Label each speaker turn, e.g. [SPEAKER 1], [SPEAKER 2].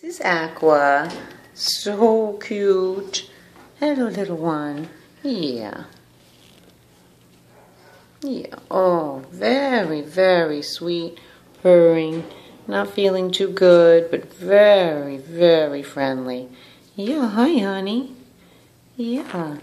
[SPEAKER 1] This is Aqua. So cute. Hello, little one. Yeah. Yeah. Oh, very, very sweet. Purring. Not feeling too good, but very, very friendly. Yeah, hi, honey. Yeah.